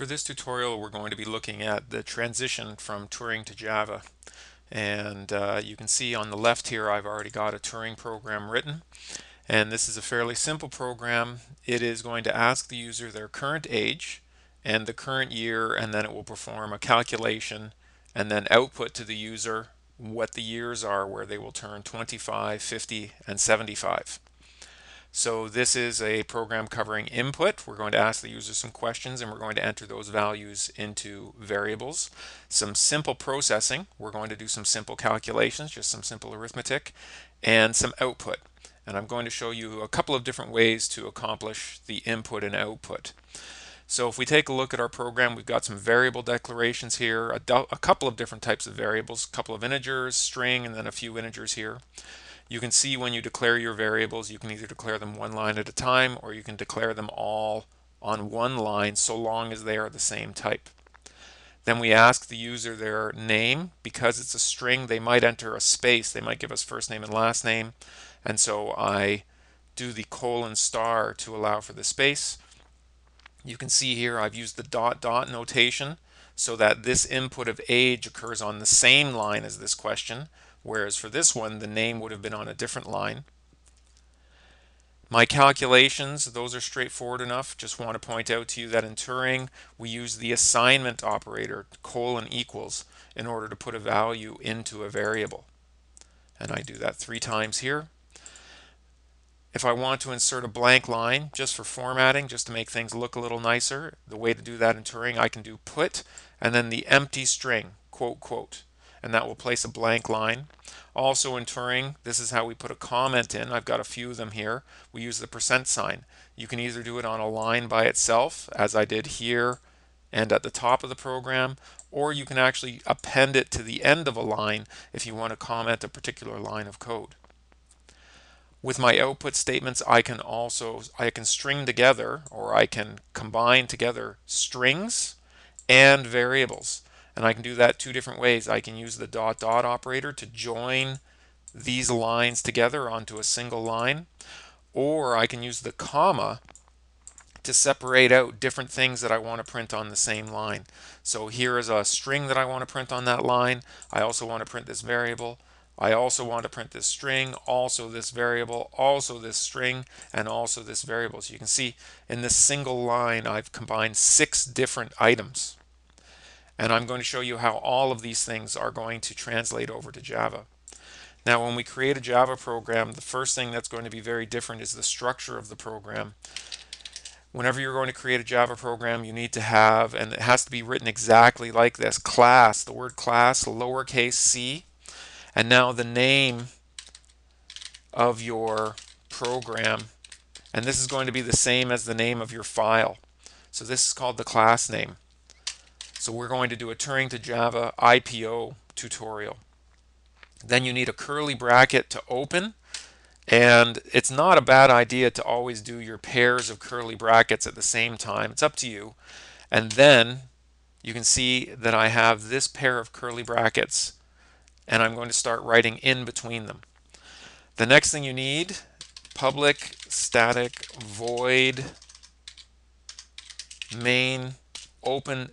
For this tutorial we're going to be looking at the transition from Turing to Java and uh, you can see on the left here I've already got a Turing program written and this is a fairly simple program. It is going to ask the user their current age and the current year and then it will perform a calculation and then output to the user what the years are where they will turn 25, 50, and 75. So this is a program covering input. We're going to ask the user some questions and we're going to enter those values into variables. Some simple processing. We're going to do some simple calculations, just some simple arithmetic, and some output. And I'm going to show you a couple of different ways to accomplish the input and output. So if we take a look at our program, we've got some variable declarations here, a, a couple of different types of variables, a couple of integers, string, and then a few integers here. You can see when you declare your variables, you can either declare them one line at a time or you can declare them all on one line so long as they are the same type. Then we ask the user their name. Because it's a string, they might enter a space. They might give us first name and last name. And so I do the colon star to allow for the space. You can see here I've used the dot dot notation so that this input of age occurs on the same line as this question whereas for this one the name would have been on a different line. My calculations, those are straightforward enough. Just want to point out to you that in Turing we use the assignment operator colon equals in order to put a value into a variable. And I do that three times here. If I want to insert a blank line just for formatting, just to make things look a little nicer, the way to do that in Turing, I can do put and then the empty string, quote, quote and that will place a blank line. Also in Turing, this is how we put a comment in. I've got a few of them here. We use the percent sign. You can either do it on a line by itself, as I did here and at the top of the program, or you can actually append it to the end of a line if you want to comment a particular line of code. With my output statements, I can also I can string together or I can combine together strings and variables. And I can do that two different ways. I can use the dot dot operator to join these lines together onto a single line, or I can use the comma to separate out different things that I want to print on the same line. So here is a string that I want to print on that line. I also want to print this variable. I also want to print this string, also this variable, also this string, and also this variable. So you can see in this single line, I've combined six different items. And I'm going to show you how all of these things are going to translate over to Java. Now when we create a Java program, the first thing that's going to be very different is the structure of the program. Whenever you're going to create a Java program, you need to have, and it has to be written exactly like this, class, the word class, lowercase c, and now the name of your program. And this is going to be the same as the name of your file. So this is called the class name. So we're going to do a Turing to Java IPO tutorial. Then you need a curly bracket to open. And it's not a bad idea to always do your pairs of curly brackets at the same time. It's up to you. And then you can see that I have this pair of curly brackets and I'm going to start writing in between them. The next thing you need, public static void main open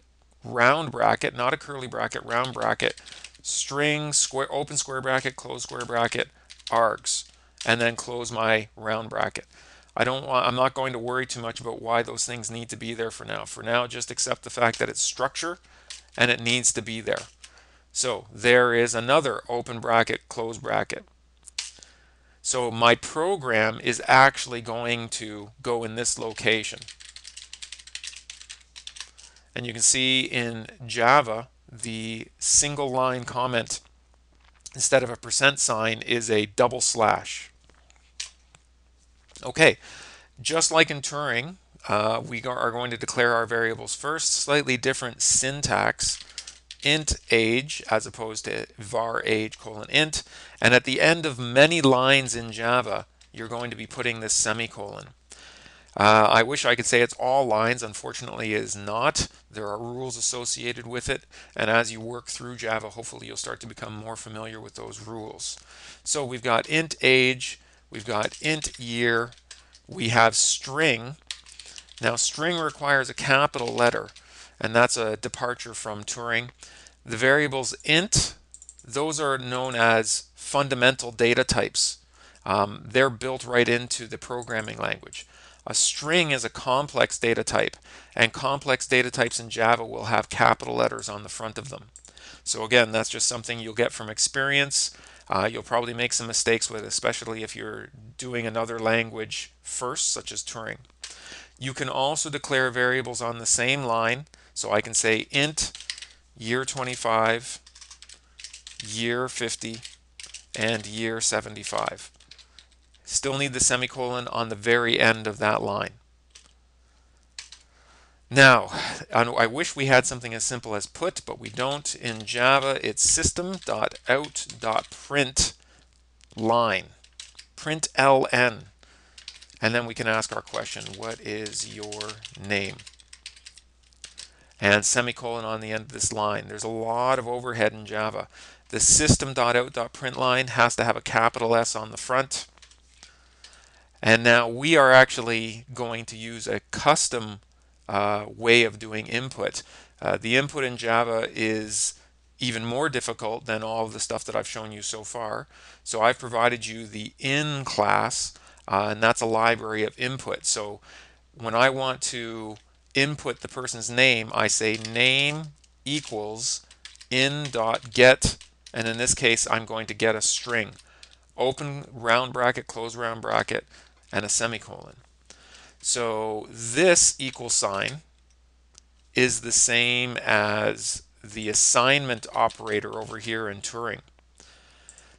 round bracket, not a curly bracket, round bracket, string, square, open square bracket, close square bracket, args, and then close my round bracket. I don't want, I'm not going to worry too much about why those things need to be there for now. For now, just accept the fact that it's structure and it needs to be there. So there is another open bracket, close bracket. So my program is actually going to go in this location. And you can see in Java, the single line comment instead of a percent sign is a double slash. Okay, just like in Turing, uh, we are going to declare our variables first, slightly different syntax, int age as opposed to var age colon int, and at the end of many lines in Java, you're going to be putting this semicolon. Uh, I wish I could say it's all lines. Unfortunately, it is not. There are rules associated with it. And as you work through Java, hopefully you'll start to become more familiar with those rules. So we've got int age, we've got int year, we have string. Now string requires a capital letter. and that's a departure from Turing. The variables int, those are known as fundamental data types. Um, they're built right into the programming language. A string is a complex data type, and complex data types in Java will have capital letters on the front of them. So again, that's just something you'll get from experience. Uh, you'll probably make some mistakes with, especially if you're doing another language first, such as Turing. You can also declare variables on the same line. So I can say int year 25, year 50, and year 75. Still need the semicolon on the very end of that line. Now, I wish we had something as simple as put, but we don't. In Java, it's system.out.print line, print ln. And then we can ask our question, what is your name? And semicolon on the end of this line. There's a lot of overhead in Java. The system.out.print line has to have a capital S on the front. And now we are actually going to use a custom uh, way of doing input. Uh, the input in Java is even more difficult than all of the stuff that I've shown you so far. So I've provided you the in class, uh, and that's a library of input. So when I want to input the person's name, I say name equals in dot get, and in this case, I'm going to get a string. Open round bracket, close round bracket, and a semicolon. So this equal sign is the same as the assignment operator over here in Turing.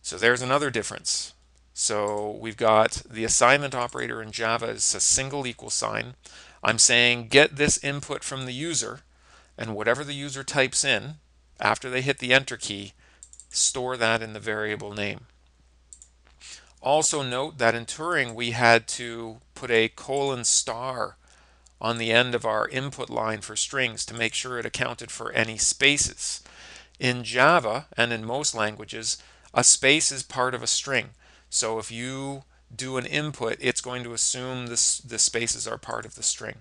So there's another difference. So we've got the assignment operator in Java is a single equal sign. I'm saying get this input from the user and whatever the user types in after they hit the enter key, store that in the variable name. Also note that in Turing we had to put a colon star on the end of our input line for strings to make sure it accounted for any spaces. In Java and in most languages, a space is part of a string. So if you do an input, it's going to assume this, the spaces are part of the string.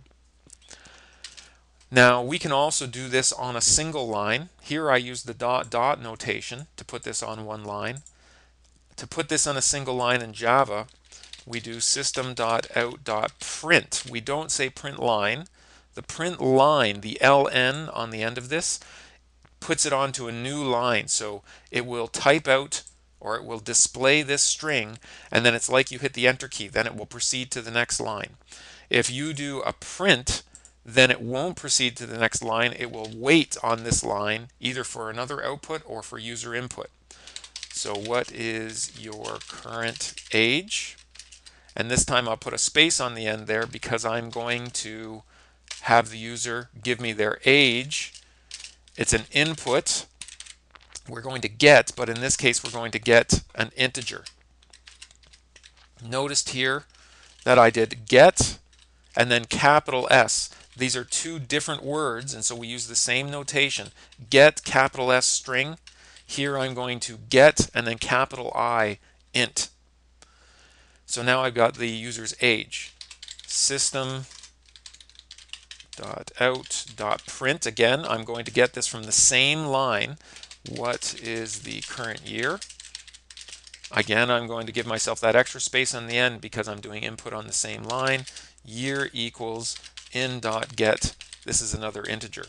Now we can also do this on a single line. Here I use the dot dot notation to put this on one line. To put this on a single line in Java, we do system.out.print. We don't say print line. The print line, the ln on the end of this, puts it onto a new line. So it will type out or it will display this string and then it's like you hit the enter key. Then it will proceed to the next line. If you do a print, then it won't proceed to the next line. It will wait on this line either for another output or for user input. So what is your current age? And this time I'll put a space on the end there because I'm going to have the user give me their age. It's an input we're going to get, but in this case we're going to get an integer. Noticed here that I did get and then capital S. These are two different words and so we use the same notation. Get capital S string here I'm going to get and then capital I int. So now I've got the user's age. System dot out dot print. Again I'm going to get this from the same line. What is the current year? Again I'm going to give myself that extra space on the end because I'm doing input on the same line. Year equals in dot get. This is another integer.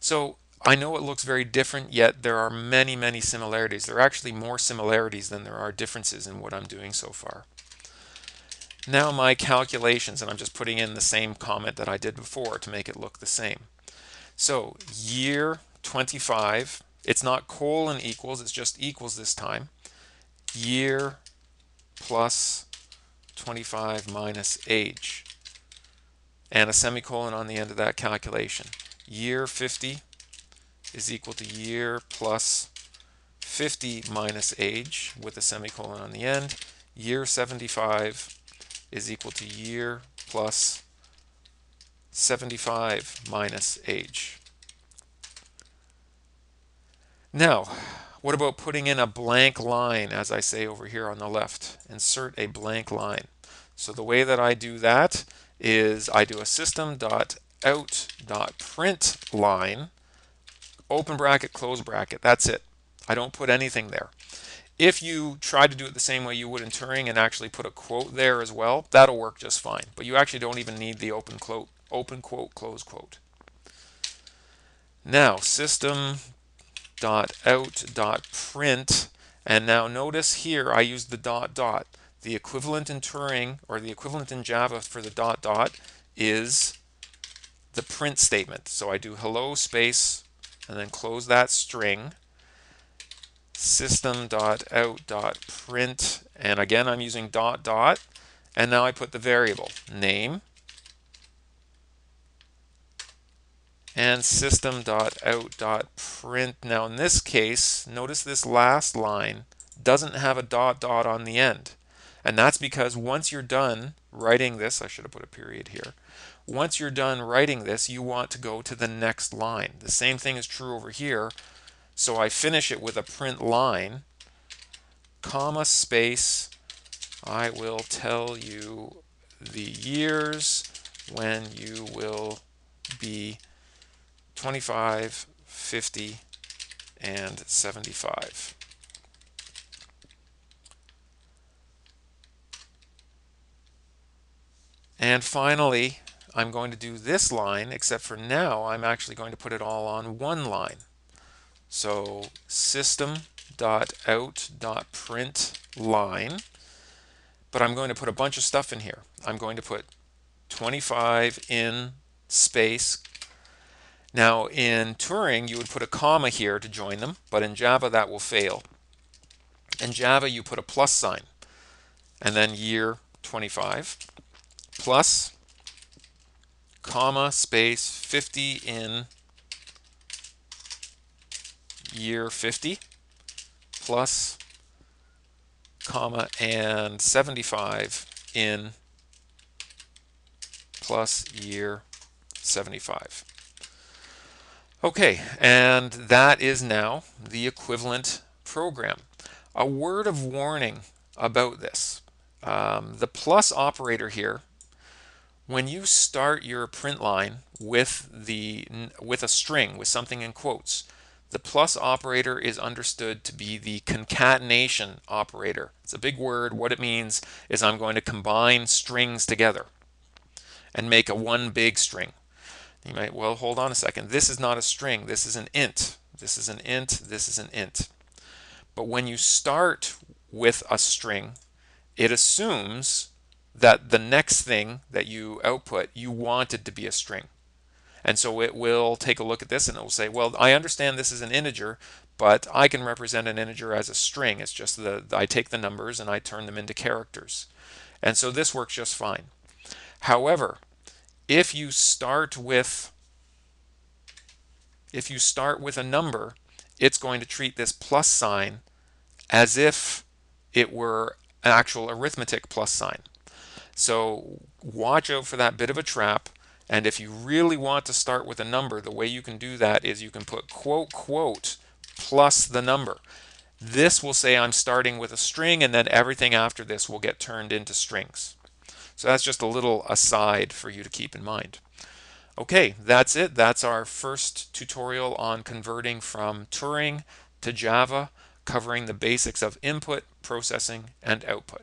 So I know it looks very different, yet there are many, many similarities. There are actually more similarities than there are differences in what I'm doing so far. Now my calculations, and I'm just putting in the same comment that I did before to make it look the same. So year 25, it's not colon equals, it's just equals this time. Year plus 25 minus age. And a semicolon on the end of that calculation. Year 50 is equal to year plus 50 minus age with a semicolon on the end. Year 75 is equal to year plus 75 minus age. Now, what about putting in a blank line, as I say over here on the left? Insert a blank line. So the way that I do that is I do a system dot print line, open bracket, close bracket. That's it. I don't put anything there. If you try to do it the same way you would in Turing and actually put a quote there as well, that'll work just fine. But you actually don't even need the open quote, open quote, close quote. Now, system.out.print, and now notice here I use the dot dot. The equivalent in Turing, or the equivalent in Java for the dot dot, is the print statement. So I do hello space, and then close that string. System.out.print and again I'm using dot dot. And now I put the variable name. And system.out.print now in this case notice this last line doesn't have a dot dot on the end. And that's because once you're done writing this I should have put a period here once you're done writing this you want to go to the next line the same thing is true over here so I finish it with a print line, comma space, I will tell you the years when you will be 25, 50, and 75. And finally, I'm going to do this line, except for now I'm actually going to put it all on one line. So system.out.print line, but I'm going to put a bunch of stuff in here. I'm going to put 25 in space. Now in Turing, you would put a comma here to join them, but in Java that will fail. In Java, you put a plus sign, and then year 25, plus, comma, space, 50 in year 50 plus comma and 75 in plus year 75. Okay, and that is now the equivalent program. A word of warning about this. Um, the plus operator here, when you start your print line with the with a string, with something in quotes, the plus operator is understood to be the concatenation operator. It's a big word. What it means is I'm going to combine strings together and make a one big string. You might, well, hold on a second. This is not a string. This is an int. This is an int. This is an int. But when you start with a string, it assumes that the next thing that you output, you want it to be a string. And so it will take a look at this and it will say, well, I understand this is an integer, but I can represent an integer as a string. It's just the I take the numbers and I turn them into characters. And so this works just fine. However, if you start with if you start with a number, it's going to treat this plus sign as if it were an actual arithmetic plus sign. So watch out for that bit of a trap. And if you really want to start with a number, the way you can do that is you can put quote, quote, plus the number. This will say I'm starting with a string and then everything after this will get turned into strings. So that's just a little aside for you to keep in mind. Okay, that's it. That's our first tutorial on converting from Turing to Java, covering the basics of input, processing, and output.